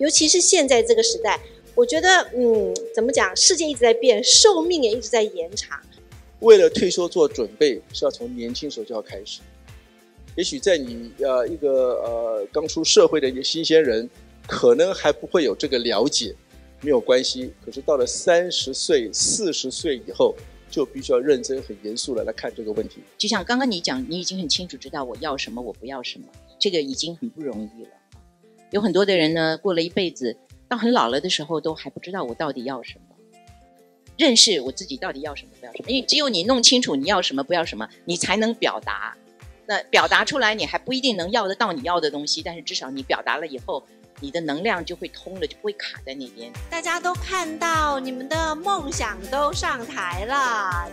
尤其是现在这个时代，我觉得，嗯，怎么讲？世界一直在变，寿命也一直在延长。为了退休做准备，是要从年轻时候就要开始。也许在你呃一个呃刚出社会的一个新鲜人，可能还不会有这个了解，没有关系。可是到了三十岁、四十岁以后，就必须要认真、很严肃的来看这个问题。就像刚刚你讲，你已经很清楚知道我要什么，我不要什么，这个已经很不容易了。有很多的人呢，过了一辈子，到很老了的时候，都还不知道我到底要什么。认识我自己到底要什么不要什么，因为只有你弄清楚你要什么不要什么，你才能表达。那表达出来，你还不一定能要得到你要的东西，但是至少你表达了以后，你的能量就会通了，就不会卡在那边。大家都看到你们的梦想都上台了。